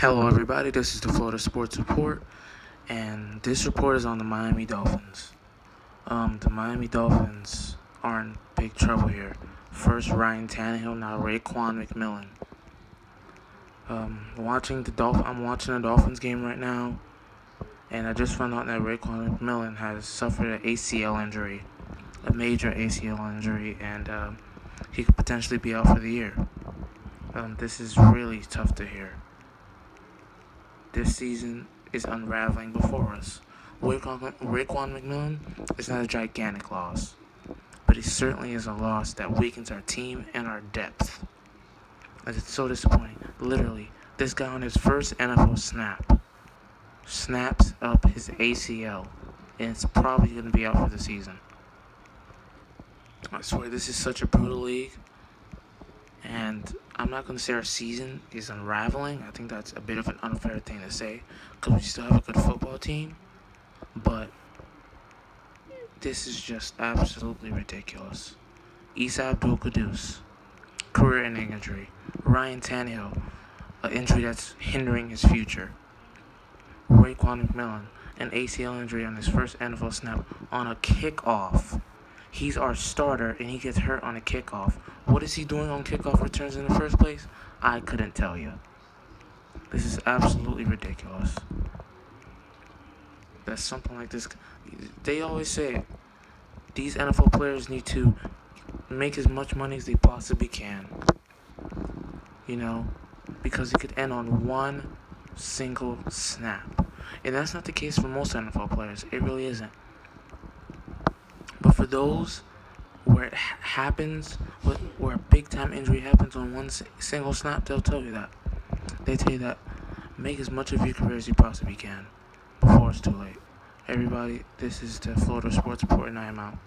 Hello, everybody. This is the Florida Sports Report, and this report is on the Miami Dolphins. Um, the Miami Dolphins are in big trouble here. First, Ryan Tannehill, now Raekwon McMillan. Um, watching the Dolph- I'm watching the Dolphins game right now, and I just found out that Raekwon McMillan has suffered an ACL injury, a major ACL injury, and um, he could potentially be out for the year. Um, this is really tough to hear this season is unraveling before us. Raekwon McMillan is not a gigantic loss, but it certainly is a loss that weakens our team and our depth. As It's so disappointing. Literally, this guy on his first NFL snap snaps up his ACL, and it's probably going to be out for the season. I swear, this is such a brutal league. And I'm not going to say our season is unraveling. I think that's a bit of an unfair thing to say because we still have a good football team. But this is just absolutely ridiculous. Isa Abdul Quddus, career ending injury. Ryan Tannehill, an injury that's hindering his future. Raekwon McMillan, an ACL injury on his first NFL snap on a kickoff. He's our starter and he gets hurt on a kickoff. What is he doing on kickoff returns in the first place? I couldn't tell you. This is absolutely ridiculous. That something like this. They always say these NFL players need to make as much money as they possibly can. You know, because it could end on one single snap. And that's not the case for most NFL players. It really isn't. But for those where it ha- happens, where a big time injury happens on one single snap, they'll tell you that. They tell you that make as much of your career as you possibly can before it's too late. Everybody, this is the Florida Sports Report, and I am out.